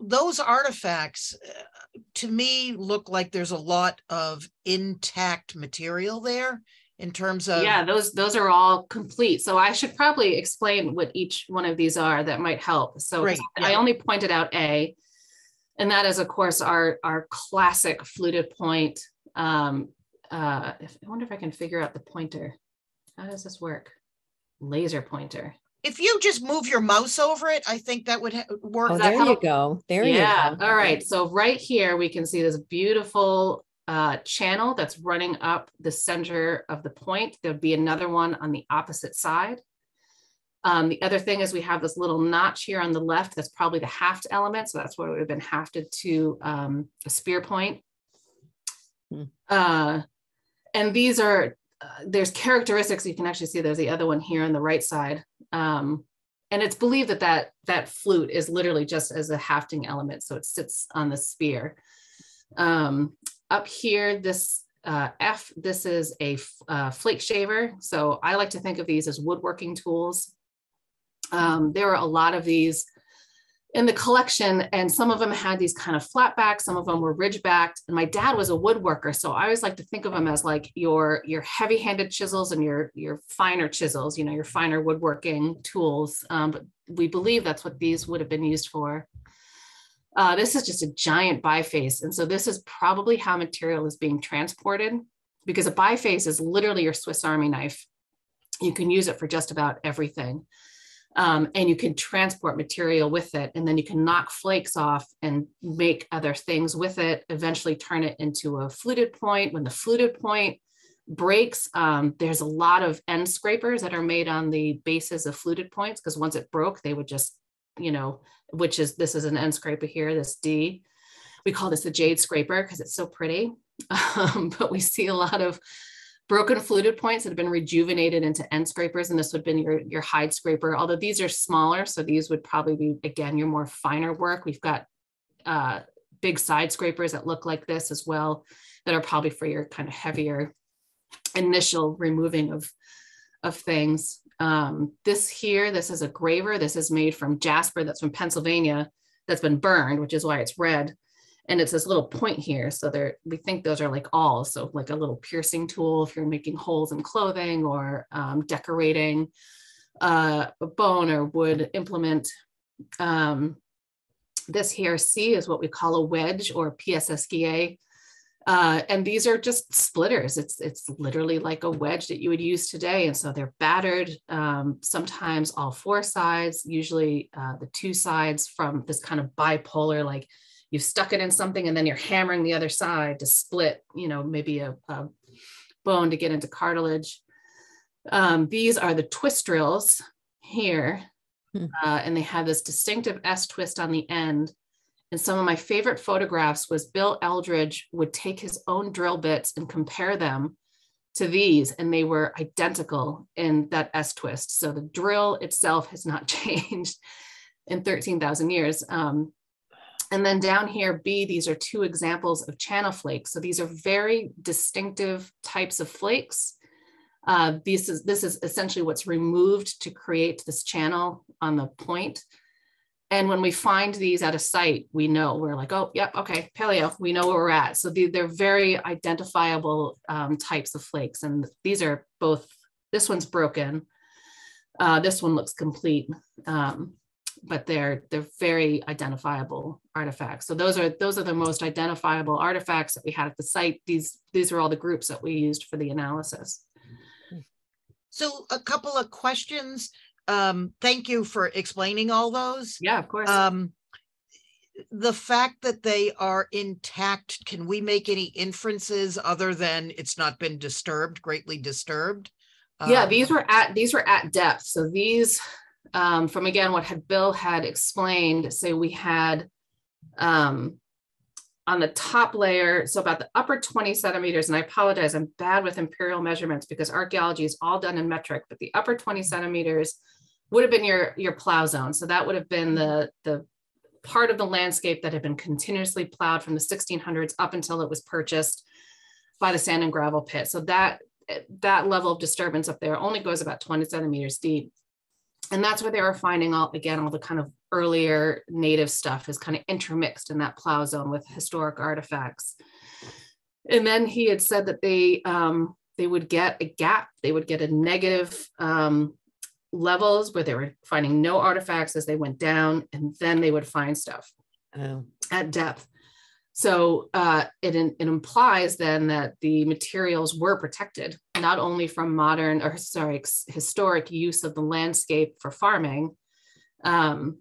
those artifacts uh, to me look like there's a lot of intact material there in terms of yeah those those are all complete so i should probably explain what each one of these are that might help so i only pointed out a and that is of course our our classic fluted point um uh if, i wonder if i can figure out the pointer how does this work laser pointer if you just move your mouse over it, I think that would work. Oh, there you go. There yeah. you go. All right. So right here, we can see this beautiful uh, channel that's running up the center of the point. There'd be another one on the opposite side. Um, the other thing is we have this little notch here on the left. That's probably the haft element. So that's what would have been hafted to um, a spear point. Hmm. Uh, and these are, uh, there's characteristics. You can actually see there's the other one here on the right side. Um, and it's believed that, that that flute is literally just as a hafting element. So it sits on the spear. Um, up here, this uh, F, this is a uh, flake shaver. So I like to think of these as woodworking tools. Um, there are a lot of these in the collection and some of them had these kind of flat backs some of them were ridge backed and my dad was a woodworker so i always like to think of them as like your your heavy handed chisels and your your finer chisels you know your finer woodworking tools um, but we believe that's what these would have been used for uh, this is just a giant biface. And so this is probably how material is being transported because a biface is literally your Swiss Army knife. You can use it for just about everything. Um, and you can transport material with it and then you can knock flakes off and make other things with it eventually turn it into a fluted point when the fluted point breaks um, there's a lot of end scrapers that are made on the bases of fluted points because once it broke they would just you know which is this is an end scraper here, this D. We call this the jade scraper because it's so pretty. Um, but we see a lot of broken fluted points that have been rejuvenated into end scrapers, and this would have been your, your hide scraper, although these are smaller. So these would probably be, again, your more finer work. We've got uh, big side scrapers that look like this as well, that are probably for your kind of heavier initial removing of, of things. Um, this here, this is a graver. This is made from jasper that's from Pennsylvania that's been burned, which is why it's red. And it's this little point here. So there, we think those are like awls. So like a little piercing tool if you're making holes in clothing or um, decorating uh, a bone or wood implement. Um, this here C is what we call a wedge or pièce esquillée. Uh, and these are just splitters. It's it's literally like a wedge that you would use today. And so they're battered, um, sometimes all four sides, usually uh, the two sides from this kind of bipolar, like you've stuck it in something and then you're hammering the other side to split, you know, maybe a, a bone to get into cartilage. Um, these are the twist drills here. Hmm. Uh, and they have this distinctive S twist on the end and some of my favorite photographs was Bill Eldridge would take his own drill bits and compare them to these, and they were identical in that S twist. So the drill itself has not changed in 13,000 years. Um, and then down here, B, these are two examples of channel flakes. So these are very distinctive types of flakes. Uh, this is this is essentially what's removed to create this channel on the point. And when we find these at a site, we know we're like, oh, yep, okay, paleo, we know where we're at. So the, they're very identifiable um, types of flakes. And these are both, this one's broken. Uh, this one looks complete, um, but they're they're very identifiable artifacts. So those are those are the most identifiable artifacts that we had at the site. These these are all the groups that we used for the analysis. So a couple of questions. Um, thank you for explaining all those. Yeah, of course. Um, the fact that they are intact, can we make any inferences other than it's not been disturbed, greatly disturbed? yeah, Um, these were at these were at depth. So these um, from again what had Bill had explained. Say we had um, on the top layer, so about the upper 20 centimeters, and I apologize, I'm bad with imperial measurements because archaeology is all done in metric, but the upper 20 centimeters would have been your, your plow zone. So that would have been the, the part of the landscape that had been continuously plowed from the 1600s up until it was purchased by the sand and gravel pit. So that, that level of disturbance up there only goes about 20 centimeters deep. And that's where they were finding all, again, all the kind of earlier native stuff is kind of intermixed in that plow zone with historic artifacts. And then he had said that they um, they would get a gap, they would get a negative um, levels where they were finding no artifacts as they went down, and then they would find stuff Oh, at depth. So uh, it, it implies then that the materials were protected, not only from modern or sorry, historic use of the landscape for farming, um,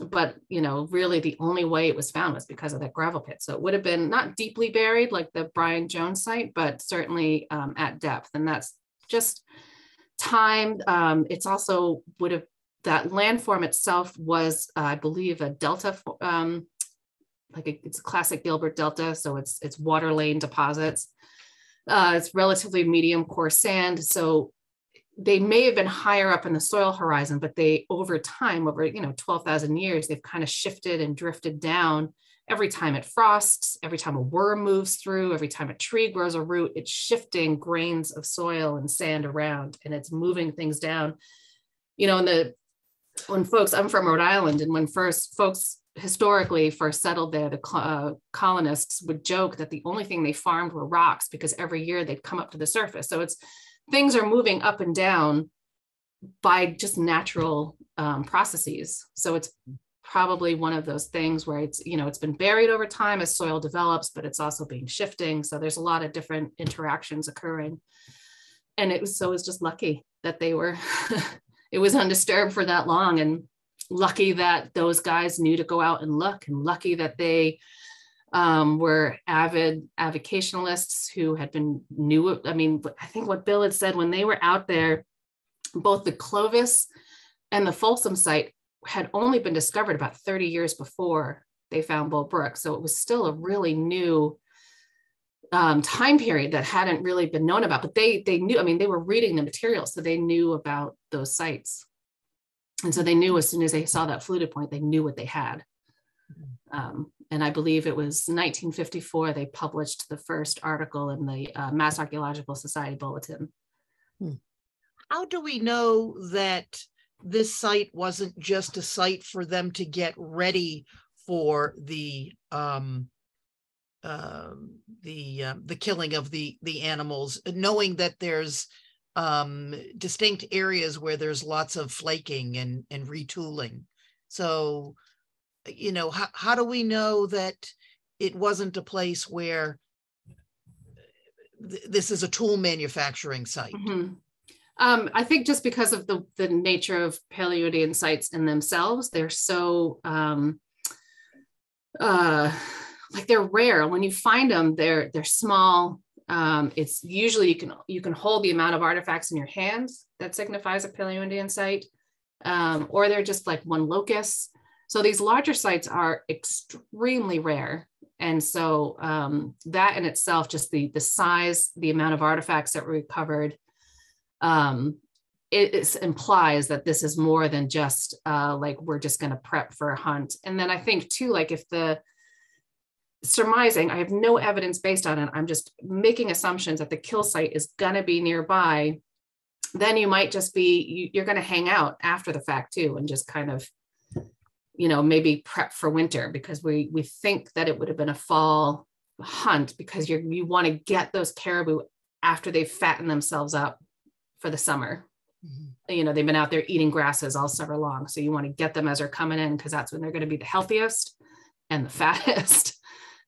but you know, really the only way it was found was because of that gravel pit. So it would have been not deeply buried like the Brian Jones site, but certainly um, at depth. And that's just time. Um, it's also would have that landform itself was, uh, I believe, a delta um, like a, it's a classic Gilbert Delta, so it's it's waterlain deposits. Uh, it's relatively medium core sand, so they may have been higher up in the soil horizon, but they over time, over you know twelve thousand years, they've kind of shifted and drifted down. Every time it frosts, every time a worm moves through, every time a tree grows a root, it's shifting grains of soil and sand around, and it's moving things down. You know, and the when folks, I'm from Rhode Island, and when first folks historically first settled there, the uh, colonists would joke that the only thing they farmed were rocks because every year they'd come up to the surface. So it's things are moving up and down by just natural um, processes. So it's probably one of those things where it's you know it's been buried over time as soil develops, but it's also being shifting. So there's a lot of different interactions occurring, and it was so it was just lucky that they were. it was undisturbed for that long and lucky that those guys knew to go out and look and lucky that they um, were avid avocationalists who had been new. I mean, I think what Bill had said when they were out there, both the Clovis and the Folsom site had only been discovered about 30 years before they found Bull Brook. So it was still a really new um, time period that hadn't really been known about, but they they knew, I mean, they were reading the material, so they knew about those sites. And so they knew as soon as they saw that fluted point, they knew what they had. Um, and I believe it was 1954, they published the first article in the uh, Mass Archaeological Society Bulletin. How do we know that this site wasn't just a site for them to get ready for the um, um, the um, the killing of the the animals, knowing that there's um, distinct areas where there's lots of flaking and and retooling. So, you know, how how do we know that it wasn't a place where th- this is a tool manufacturing site? Mhm. Um, I think just because of the, the nature of Paleoindian sites in themselves, they're so um, uh, like they're rare. When you find them, they're they're small. Um, it's usually you can you can hold the amount of artifacts in your hands that signifies a Paleo-Indian site, um, or they're just like one locus. So these larger sites are extremely rare, and so um, that in itself, just the the size, the amount of artifacts that were recovered, um, it, implies that this is more than just uh, like we're just going to prep for a hunt. And then I think too, like if the surmising, I have no evidence based on it. I'm just making assumptions that the kill site is going to be nearby. then you might just be you, you're going to hang out after the fact too and just kind of you know maybe prep for winter because we we think that it would have been a fall hunt because you you want to get those caribou after they've fattened themselves up for the summer mm-hmm. you know they've been out there eating grasses all summer long so you want to get them as they're coming in because that's when they're going to be the healthiest and the fattest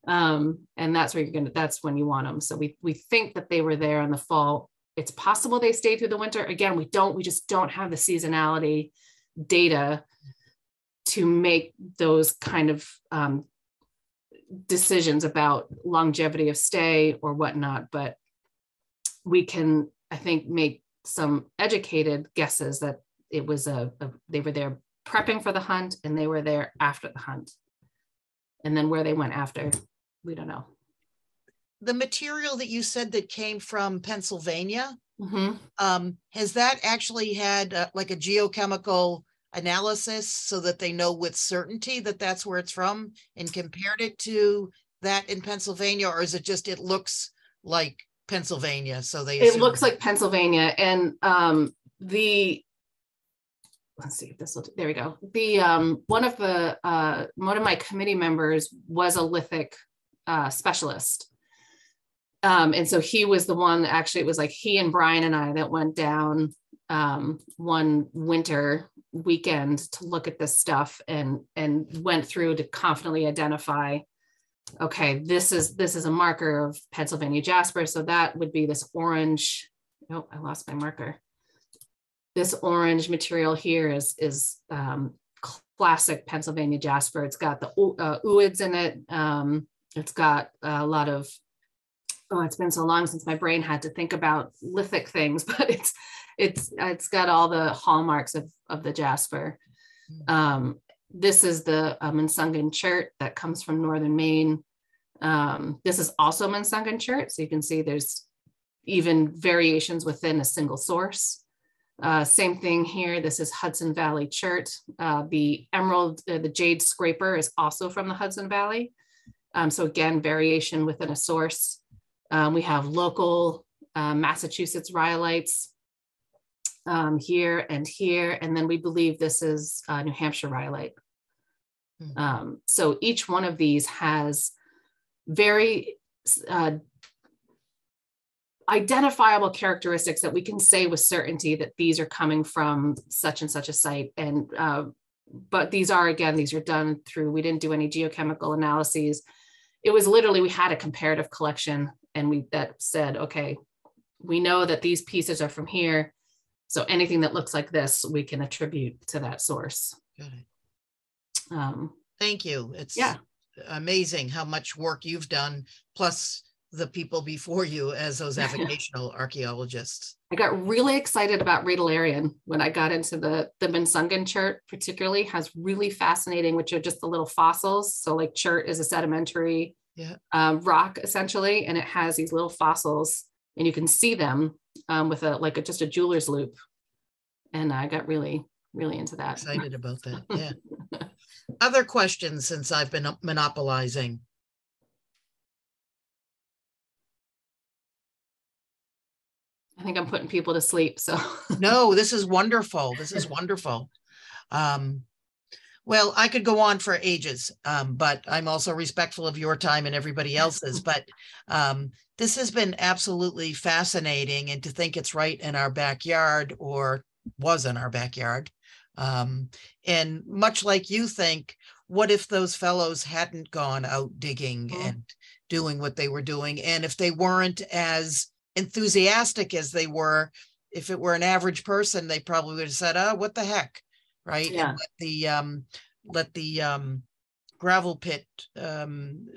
um, and that's where you're to that's when you want them so we we think that they were there in the fall it's possible they stayed through the winter. Again, we don't, we just don't have the seasonality data to make those kind of um, decisions about longevity of stay or whatnot. But we can, I think, make some educated guesses that it was a, a they were there prepping for the hunt and they were there after the hunt. And then where they went after, we don't know the material that you said that came from Pennsylvania, mm-hmm. um, has that actually had uh, like a geochemical analysis so that they know with certainty that that's where it's from and compared it to that in Pennsylvania, or is it just it looks like Pennsylvania? So they it looks like Pennsylvania, and um, the let's see if this will there we go. The um, one of the uh, one of my committee members was a lithic uh, specialist. Um, and so he was the one that actually it was like he and Brian and I that went down um, one winter weekend to look at this stuff and and went through to confidently identify okay this is this is a marker of Pennsylvania jasper. So that would be this orange oh I lost my marker. This orange material here is is um, classic Pennsylvania jasper. It's got the uh, ooids in it um, it's got a lot of oh, it's been so long since my brain had to think about lithic things, but it's it's it's got all the hallmarks of of the jasper. Hmm. Um, this is the uh, Munsungun chert that comes from northern Maine. Um, this is also Munsungun chert, so you can see there's even variations within a single source. Uh, same thing here. This is Hudson Valley chert. Uh, the emerald, uh, the jade scraper is also from the Hudson Valley. Um, so again, variation within a source. Um, we have local uh, Massachusetts rhyolites um, here and here, and then we believe this is uh, New Hampshire rhyolite. Mm-hmm. Um, so each one of these has very uh, identifiable characteristics that we can say with certainty that these are coming from such and such a site. And uh, but these are again, these are done through. We didn't do any geochemical analyses. It was literally we had a comparative collection and we that said, okay, we know that these pieces are from here. So anything that looks like this, we can attribute to that source. Got it. Um, Thank you. It's yeah. amazing how much work you've done, plus the people before you as those avocational archaeologists. I got really excited about Radiolarian when I got into the the Munsungun chert, particularly has really fascinating, which are just the little fossils. So like chert is a sedimentary yeah. um, rock essentially, and it has these little fossils, and you can see them um, with a like a, just a jeweler's loupe. And I got really really into that. Excited about that. Yeah. Other questions since I've been monopolizing. I think I'm putting people to sleep. So no, this is wonderful. This is wonderful. Um, well, I could go on for ages, um, but I'm also respectful of your time and everybody else's. But um, this has been absolutely fascinating, and to think it's right in our backyard or was in our backyard. Um, and much like you think, what if those fellows hadn't gone out digging mm-hmm. and doing what they were doing? And if they weren't as enthusiastic as they were, if it were an average person, they probably would have said, oh, what the heck? right? Yeah. And let the um, let the um, gravel pit um,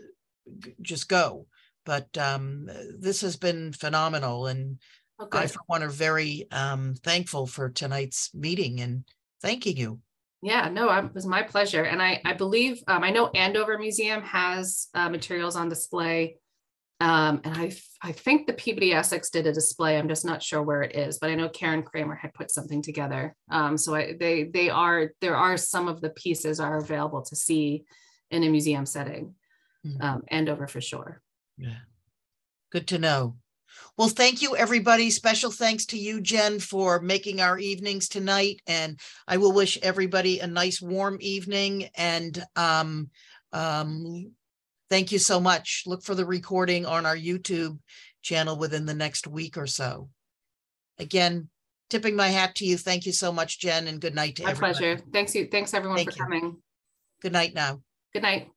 just go. But um, this has been phenomenal, and okay. I, for one, are very um, thankful for tonight's meeting and thanking you. Yeah, no, it was my pleasure, and I I believe um, I know Andover Museum has uh, materials on display um, and I, I think the Peabody Essex did a display. I'm just not sure where it is, but I know Karen Kramer had put something together. Um, so I, they, they are, there are some of the pieces are available to see in a museum setting, mm-hmm. um, Andover for sure. Yeah. Good to know. Well, thank you, everybody. Special thanks to you, Jen, for making our evenings tonight. And I will wish everybody a nice warm evening and um, um, thank you so much. Look for the recording on our YouTube channel within the next week or so. Again, tipping my hat to you. Thank you so much, Jen, and good night to everyone. My everybody. pleasure. Thanks you. Thanks everyone Thank for you. coming. Good night now. Good night.